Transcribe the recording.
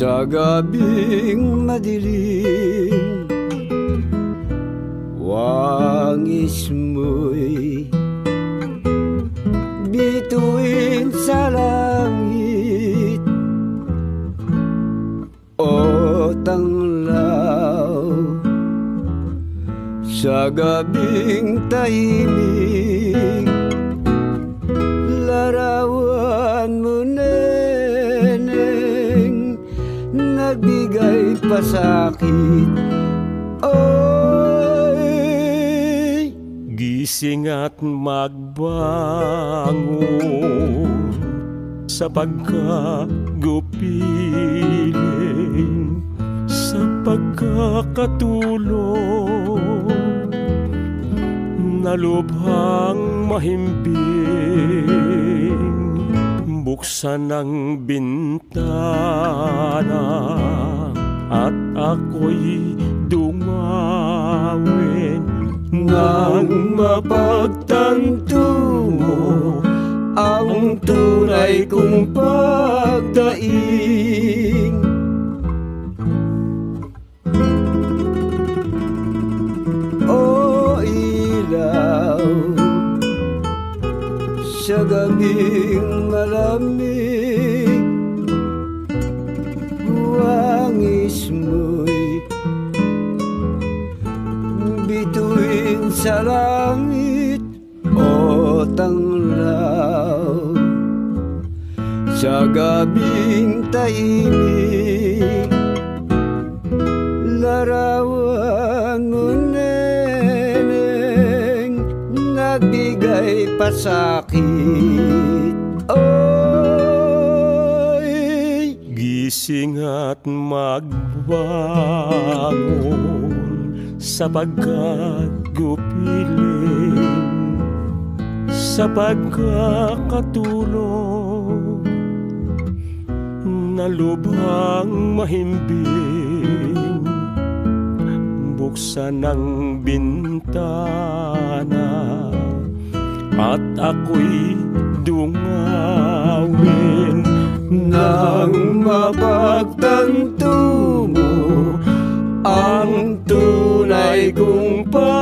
gabing madilim Wangis mo'y bituin sa langit. O tanglaw sa gabing tahimik Nagbigay pasakit Oy Gising at magbangon Sa pagkagupiling Sa pagkakatulong Nalubhang mahimbing Buksan ang bintana At ako'y dumawin Nang mapagtanto mo Ang tunay kong pagdaing Sa gabing malamig. Wangis mo'y bituin sa langit o tanglaw sa gabing tahimik pasakit oy Gising at magbangon sa pagkagupiling sa pagkakatulong nalubhang mahimbing. Buksan ang bintana at ako'y dungawin nang mapagtanto mo. Ang tunay kong pagdaing